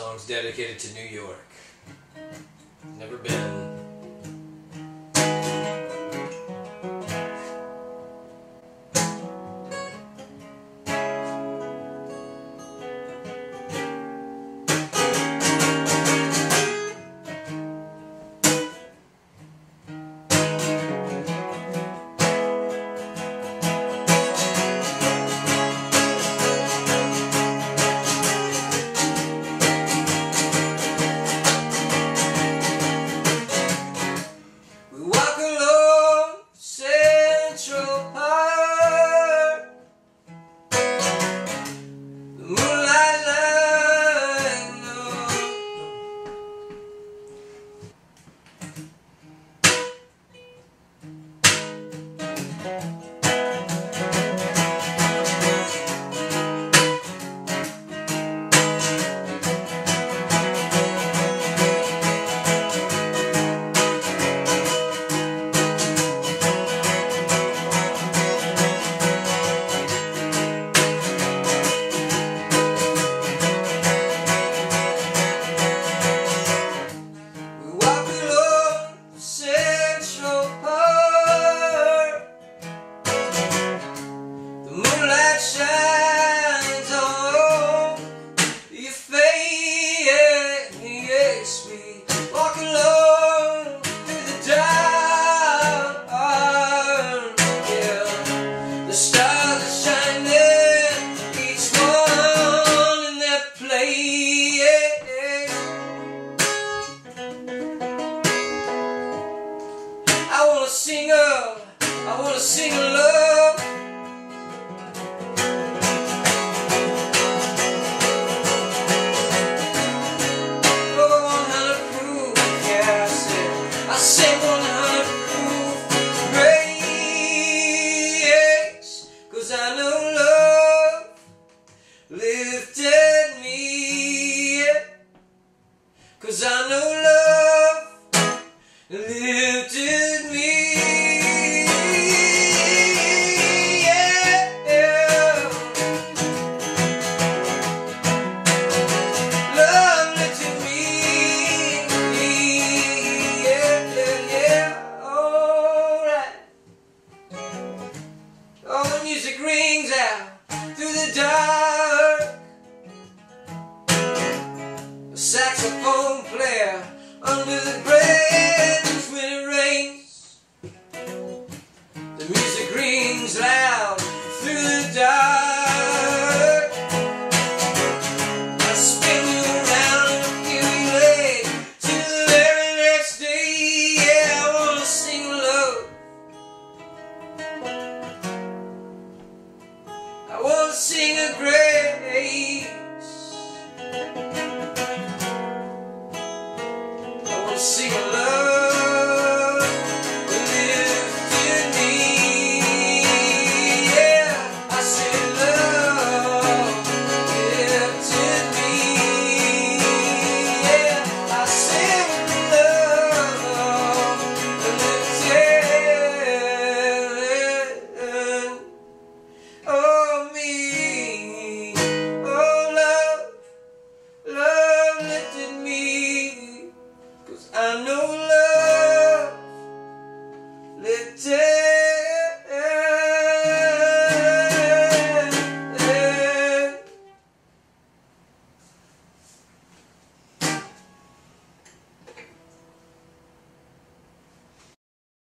song's dedicated to New York. Never been. Moonlight shines on your face. We walk along through the dark. The stars are shining, each one in their place. I wanna sing of, I wanna sing of love Let